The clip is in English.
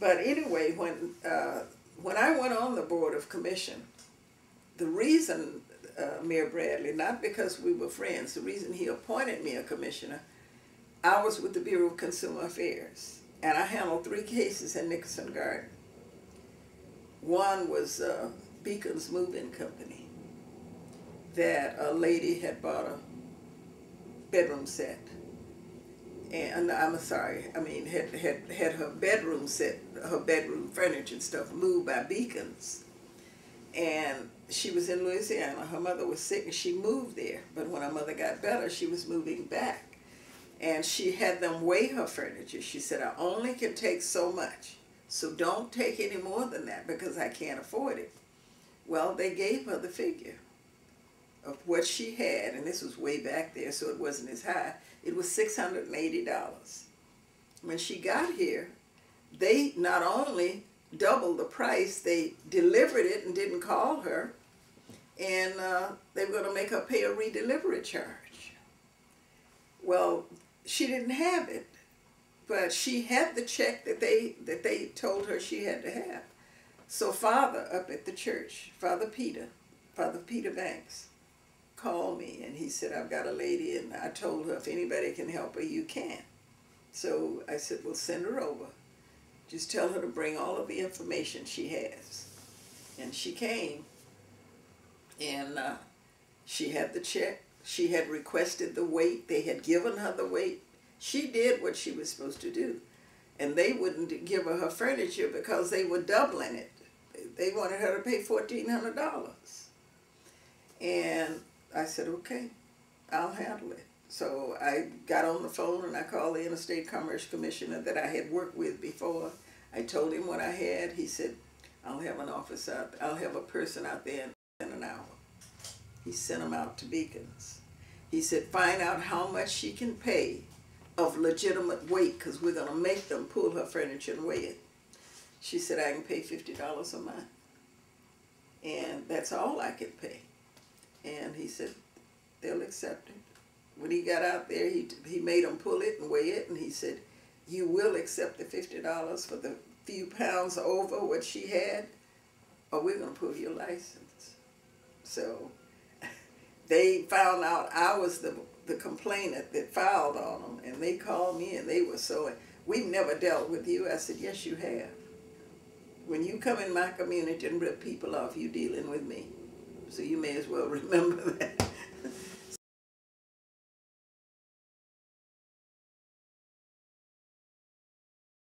but anyway, when uh, when I went on the board of commission, the reason uh, Mayor Bradley, not because we were friends, the reason he appointed me a commissioner, I was with the Bureau of Consumer Affairs, and I handled three cases in Nickerson Garden. One was uh, Beakins Moving Company, that a lady had bought a bedroom set. And uh, I'm sorry, I mean, had, had, had her bedroom set, her bedroom furniture and stuff moved by Beakins. And she was in Louisiana. Her mother was sick and she moved there. But when her mother got better, she was moving back. And she had them weigh her furniture. She said, I only can take so much. So don't take any more than that because I can't afford it. Well, they gave her the figure of what she had, and this was way back there, so it wasn't as high. It was $680. When she got here, they not only doubled the price, they delivered it and didn't call her, and uh, they were going to make her pay a redelivery charge. Well, she didn't have it, but she had the check that they that they told her she had to have. So Father up at the church, Father Peter, Father Peter Banks, called me and he said, I've got a lady and I told her if anybody can help her, you can. So I said, well, send her over. Just tell her to bring all of the information she has. And she came and uh, she had the check. She had requested the weight. They had given her the weight. She did what she was supposed to do. And they wouldn't give her her furniture because they were doubling it. They wanted her to pay $1,400. And I said, okay, I'll handle it. So I got on the phone and I called the Interstate Commerce Commissioner that I had worked with before. I told him what I had. He said, I'll have an office out, I'll have a person out there in an hour. He sent them out to Beakins. He said, find out how much she can pay of legitimate weight because we're going to make them pull her furniture and weigh it. She said, I can pay $50 a month. And that's all I can pay. And he said, they'll accept it. When he got out there, he, he made them pull it and weigh it, and he said, you will accept the $50 for the few pounds over what she had, or we're going to pull your license. So they found out I was the, the complainant that filed on them, and they called me, and they were so, we've never dealt with you. I said, yes, you have. When you come in my community and rip people off, you dealing with me. So you may as well remember that.